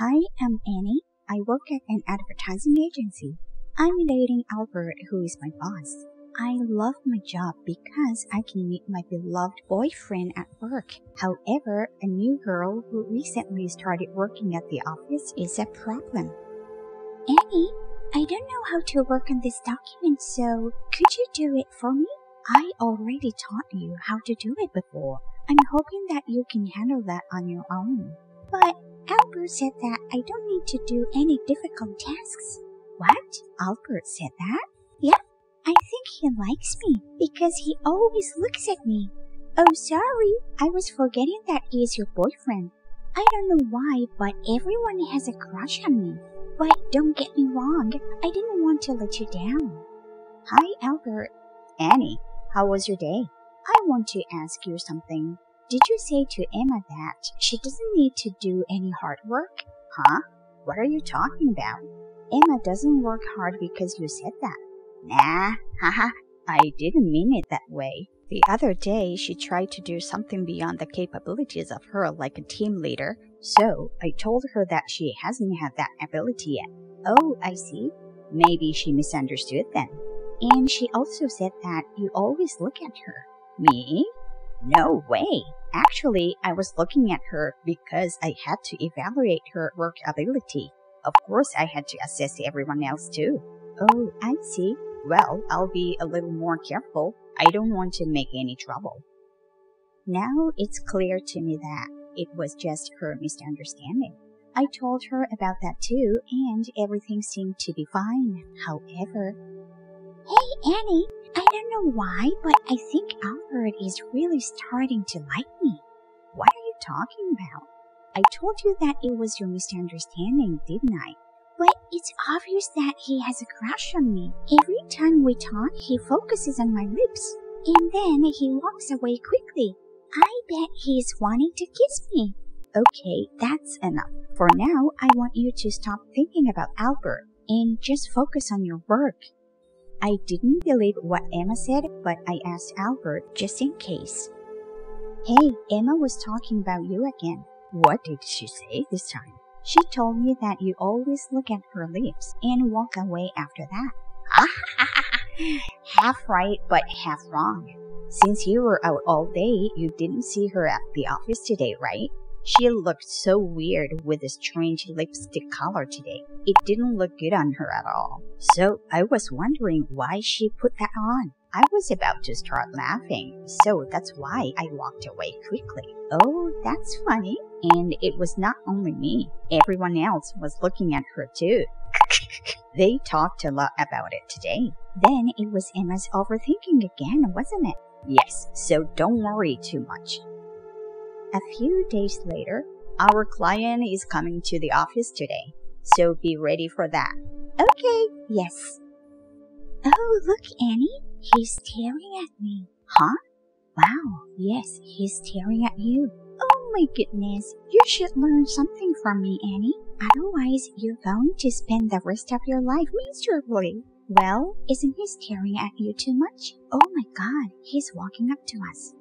Hi, I'm Annie. I work at an advertising agency. I'm dating Albert, who is my boss. I love my job because I can meet my beloved boyfriend at work. However, a new girl who recently started working at the office is a problem. Annie, I don't know how to work on this document, so could you do it for me? I already taught you how to do it before. I'm hoping that you can handle that on your own. But Albert said that I don't need to do any difficult tasks. What? Albert said that? Yeah, I think he likes me because he always looks at me. Oh, sorry, I was forgetting that he is your boyfriend. I don't know why, but everyone has a crush on me. But don't get me wrong, I didn't want to let you down. Hi, Albert. Annie, how was your day? I want to ask you something. Did you say to Emma that she doesn't need to do any hard work? Huh? What are you talking about? Emma doesn't work hard because you said that. Nah, haha, I didn't mean it that way. The other day, she tried to do something beyond the capabilities of her like a team leader, so I told her that she hasn't had that ability yet. Oh, I see. Maybe she misunderstood then. And she also said that you always look at her. Me? No way. Actually, I was looking at her because I had to evaluate her work ability. Of course, I had to assess everyone else too. Oh, I see. Well, I'll be a little more careful. I don't want to make any trouble. Now it's clear to me that it was just her misunderstanding. I told her about that too, and everything seemed to be fine. However, Hey Annie, I don't know why, but I think Albert is really starting to like me. What are you talking about? I told you that it was your misunderstanding, didn't I? But it's obvious that he has a crush on me. Every time we talk, he focuses on my lips. And then he walks away quickly. I bet he's wanting to kiss me. Okay, that's enough. For now, I want you to stop thinking about Albert and just focus on your work. I didn't believe what Emma said, but I asked Albert just in case. Hey, Emma was talking about you again. What did she say this time? She told me that you always look at her lips and walk away after that. half right, but half wrong. Since you were out all day, you didn't see her at the office today, right? She looked so weird with a strange lipstick color today. It didn't look good on her at all. So I was wondering why she put that on. I was about to start laughing, so that's why I walked away quickly. Oh, that's funny. And it was not only me. Everyone else was looking at her too. they talked a lot about it today. Then it was Emma's overthinking again, wasn't it? Yes, so don't worry too much. A few days later, our client is coming to the office today, so be ready for that. Okay, yes. Oh, look, Annie, he's staring at me. Huh? Wow, yes, he's staring at you. Oh my goodness, you should learn something from me, Annie. Otherwise, you're going to spend the rest of your life miserably. Well, isn't he staring at you too much? Oh my god, he's walking up to us.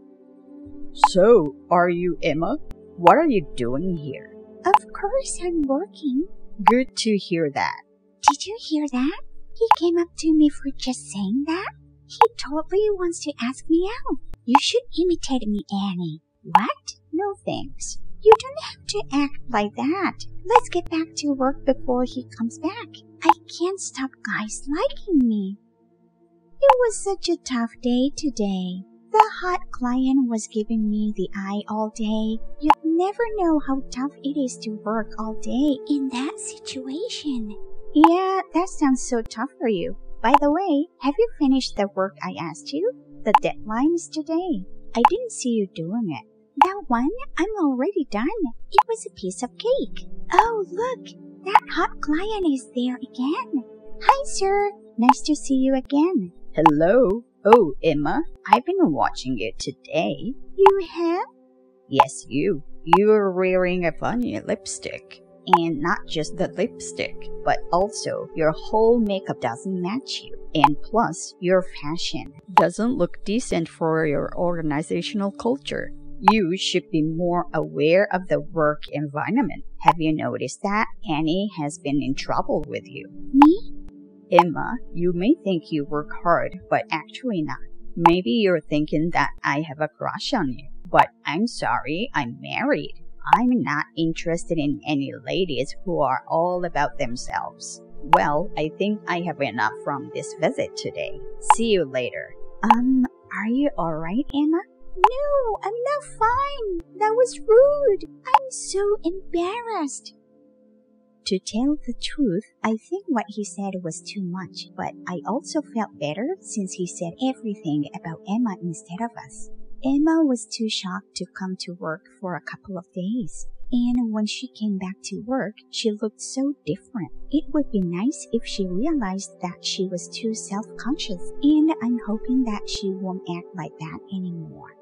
So, are you Emma? What are you doing here? Of course I'm working. Good to hear that. Did you hear that? He came up to me for just saying that. He totally wants to ask me out. You should imitate me, Annie. What? No thanks. You don't have to act like that. Let's get back to work before he comes back. I can't stop guys liking me. It was such a tough day today. The hot client was giving me the eye all day. You'd never know how tough it is to work all day in that situation. Yeah, that sounds so tough for you. By the way, have you finished the work I asked you? The deadline is today. I didn't see you doing it. That one, I'm already done. It was a piece of cake. Oh, look, that hot client is there again. Hi, sir. Nice to see you again. Hello. Oh, Emma, I've been watching you today. You have? Yes, you. You're wearing a funny lipstick. And not just the lipstick, but also your whole makeup doesn't match you. And plus, your fashion doesn't look decent for your organizational culture. You should be more aware of the work environment. Have you noticed that Annie has been in trouble with you? Me? Emma, you may think you work hard, but actually not. Maybe you're thinking that I have a crush on you, but I'm sorry, I'm married. I'm not interested in any ladies who are all about themselves. Well, I think I have enough from this visit today. See you later. Um, are you alright, Emma? No, I'm not fine. That was rude. I'm so embarrassed. To tell the truth, I think what he said was too much, but I also felt better since he said everything about Emma instead of us. Emma was too shocked to come to work for a couple of days. And when she came back to work, she looked so different. It would be nice if she realized that she was too self conscious, and I'm hoping that she won't act like that anymore.